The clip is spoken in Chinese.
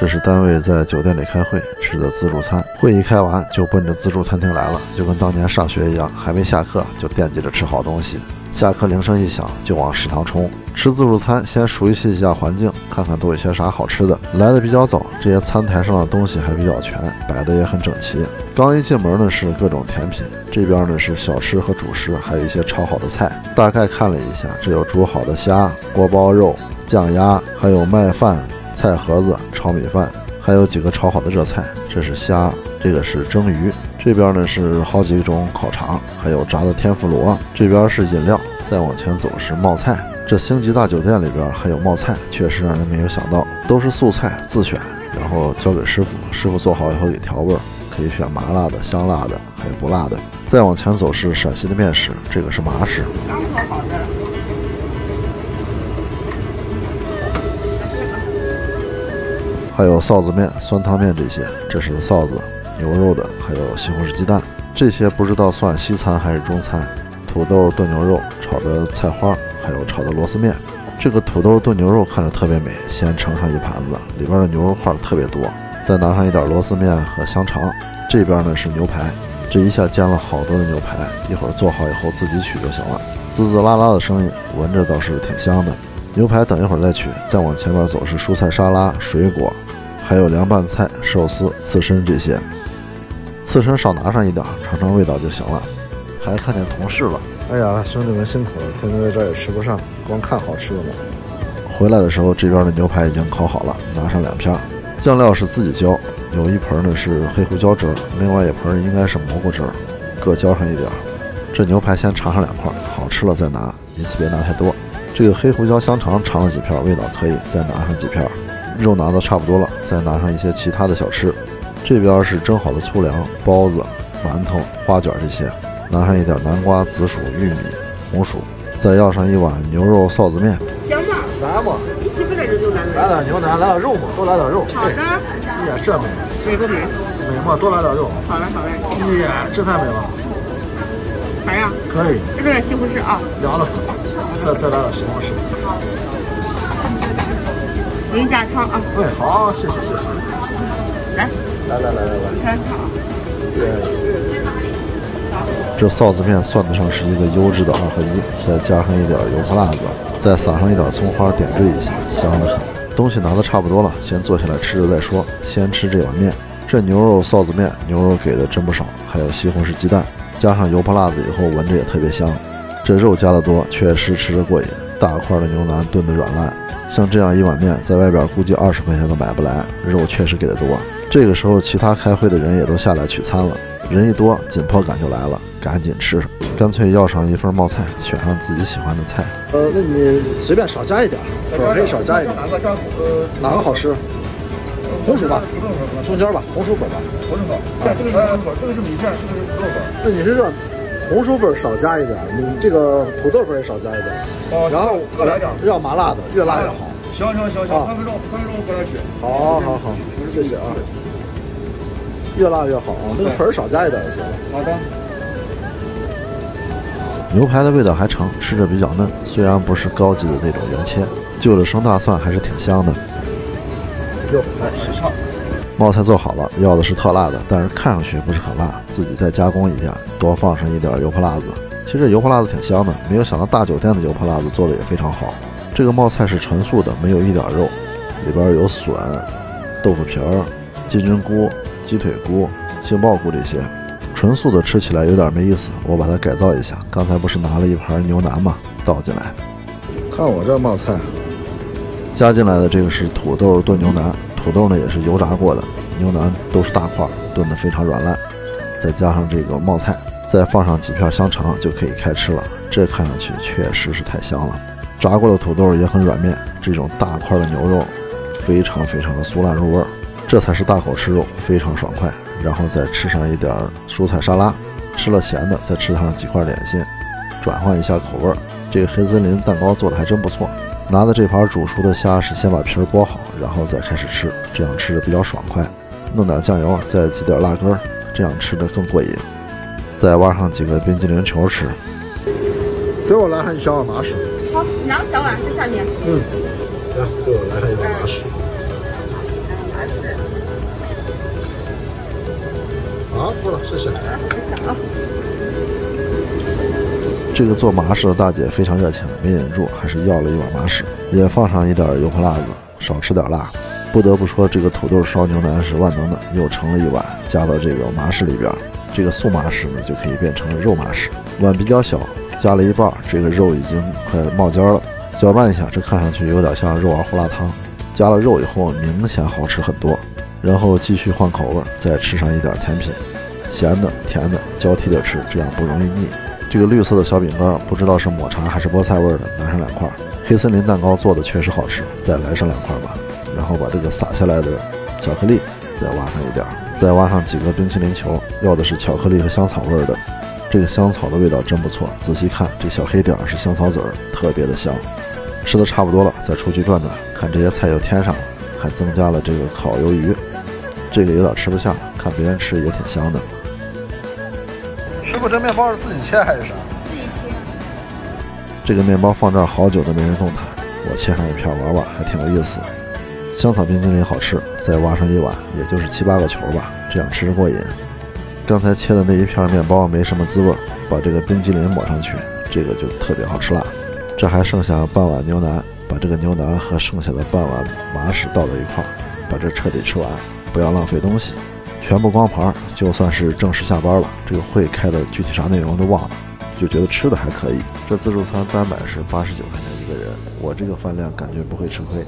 这是单位在酒店里开会吃的自助餐。会议开完就奔着自助餐厅来了，就跟当年上学一样，还没下课就惦记着吃好东西。下课铃声一响就往食堂冲。吃自助餐先熟悉一下环境，看看都有些啥好吃的。来的比较早，这些餐台上的东西还比较全，摆的也很整齐。刚一进门呢是各种甜品，这边呢是小吃和主食，还有一些炒好的菜。大概看了一下，这有煮好的虾、锅包肉、酱鸭，还有麦饭、菜盒子、炒米饭，还有几个炒好的热菜。这是虾，这个是蒸鱼。这边呢是好几种烤肠，还有炸的天妇罗。这边是饮料，再往前走是冒菜。这星级大酒店里边还有冒菜，确实让人没有想到，都是素菜自选，然后交给师傅，师傅做好以后给调味儿，可以选麻辣的、香辣的，还有不辣的。再往前走是陕西的面食，这个是麻食。还有臊子面、酸汤面这些，这是臊子，牛肉的，还有西红柿鸡蛋，这些不知道算西餐还是中餐。土豆炖牛肉，炒的菜花。还有炒的螺丝面，这个土豆炖牛肉看着特别美。先盛上一盘子，里边的牛肉块特别多。再拿上一点螺丝面和香肠。这边呢是牛排，这一下煎了好多的牛排，一会儿做好以后自己取就行了。滋滋啦啦的声音，闻着倒是挺香的。牛排等一会儿再取。再往前面走是蔬菜沙拉、水果，还有凉拌菜、寿司、刺身这些。刺身少拿上一点，尝尝味道就行了。还看见同事了。哎呀，兄弟们辛苦了，天天在这儿也吃不上，光看好吃的嘛。回来的时候，这边的牛排已经烤好了，拿上两片。酱料是自己浇，有一盆呢是黑胡椒汁儿，另外一盆应该是蘑菇汁儿，各浇上一点。这牛排先尝上两块，好吃了再拿，一次别拿太多。这个黑胡椒香肠尝了几片，味道可以，再拿上几片。肉拿的差不多了，再拿上一些其他的小吃。这边是蒸好的粗粮、包子、馒头、花卷这些。拿上一点南瓜、紫薯、玉米、红薯，再要上一碗牛肉臊子面。行吗？来嘛！你媳妇这就牛腩。来点牛腩，来点肉嘛，多来点肉。好的。哎呀，这美，美不美？美嘛，多来点肉。好嘞，好嘞。哎呀，这太美了。咋样？可以。这边西红柿啊。凉了。再再来点西红柿。好。给你加糖啊。哎，好，谢谢谢谢。来。来来来来来。对。这臊子面算得上是一个优质的二合一，再加上一点油泼辣子，再撒上一点葱花点缀一下，香得很。东西拿的差不多了，先坐下来吃着再说。先吃这碗面，这牛肉臊子面，牛肉给的真不少，还有西红柿鸡蛋，加上油泼辣子以后，闻着也特别香。这肉加的多，确实吃着过瘾。大块的牛腩炖得软烂，像这样一碗面，在外边估计二十块钱都买不来。肉确实给的多。这个时候，其他开会的人也都下来取餐了，人一多，紧迫感就来了。赶紧吃，干脆要上一份冒菜，选上自己喜欢的菜。呃，那你随便少加一点，粉可以少加一点。哪个加？呃，哪个好吃？红薯吧，中间吧，红薯粉吧。红薯粉。啊，这个是红薯粉，这个是米线，这个是土豆粉。那你是这红薯粉少加一点，你这个土豆粉也少加一点。哦。然后各来点，要麻辣的，越辣越好。行行行行，三分钟，三分钟过来取。好，好，好，谢谢啊。越辣越好啊，那个粉少加一点就行了。好的。牛排的味道还成，吃着比较嫩，虽然不是高级的那种原切，就着生大蒜还是挺香的。哟，来试尝。冒菜做好了，要的是特辣的，但是看上去不是很辣，自己再加工一下，多放上一点油泼辣子。其实油泼辣子挺香的，没有想到大酒店的油泼辣子做的也非常好。这个冒菜是纯素的，没有一点肉，里边有笋、豆腐皮儿、金针菇、鸡腿菇、杏鲍菇这些。纯素的吃起来有点没意思，我把它改造一下。刚才不是拿了一盘牛腩吗？倒进来，看我这冒菜。加进来的这个是土豆炖牛腩，土豆呢也是油炸过的，牛腩都是大块，炖得非常软烂。再加上这个冒菜，再放上几片香肠就可以开吃了。这看上去确实是太香了。炸过的土豆也很软面，这种大块的牛肉非常非常的酥烂入味儿，这才是大口吃肉，非常爽快。然后再吃上一点蔬菜沙拉，吃了咸的，再吃上几块点心，转换一下口味儿。这个黑森林蛋糕做的还真不错。拿的这盘煮熟的虾是先把皮儿剥好，然后再开始吃，这样吃着比较爽快。弄点酱油，再挤点辣根，这样吃着更过瘾。再挖上几个冰激凌球吃。给我来上一小碗麻薯。好，拿个小碗在下面。嗯，来，给我来上一碗麻薯。好，够了，谢谢。来，不想啊。这个做麻食的大姐非常热情，没忍住，还是要了一碗麻食，也放上一点油泼辣子，少吃点辣。不得不说，这个土豆烧牛腩是万能的，又盛了一碗，加到这个麻食里边。这个素麻食呢，就可以变成了肉麻食。碗比较小，加了一半，这个肉已经快冒尖了。搅拌一下，这看上去有点像肉丸胡辣汤。加了肉以后，明显好吃很多。然后继续换口味，再吃上一点甜品，咸的、甜的交替着吃，这样不容易腻。这个绿色的小饼干，不知道是抹茶还是菠菜味的，拿上两块。黑森林蛋糕做的确实好吃，再来上两块吧。然后把这个撒下来的巧克力再挖上一点，再挖上几个冰淇淋球。要的是巧克力和香草味的，这个香草的味道真不错。仔细看，这小黑点儿是香草籽儿，特别的香。吃的差不多了，再出去转转，看这些菜又添上了，还增加了这个烤鱿鱼。这个有点吃不下，看别人吃也挺香的。师傅，这面包是自己切还是啥？自己切。这个面包放这儿好久都没人动它，我切上一片玩玩，还挺有意思。香草冰淇淋好吃，再挖上一碗，也就是七八个球吧，这样吃着过瘾。刚才切的那一片面包没什么滋味，把这个冰激凌抹上去，这个就特别好吃啦。这还剩下半碗牛腩，把这个牛腩和剩下的半碗麻屎倒到一块儿，把这彻底吃完，不要浪费东西。全部光盘，就算是正式下班了。这个会开的具体啥内容都忘了，就觉得吃的还可以。这自助餐单买是八十九块钱一个人，我这个饭量感觉不会吃亏。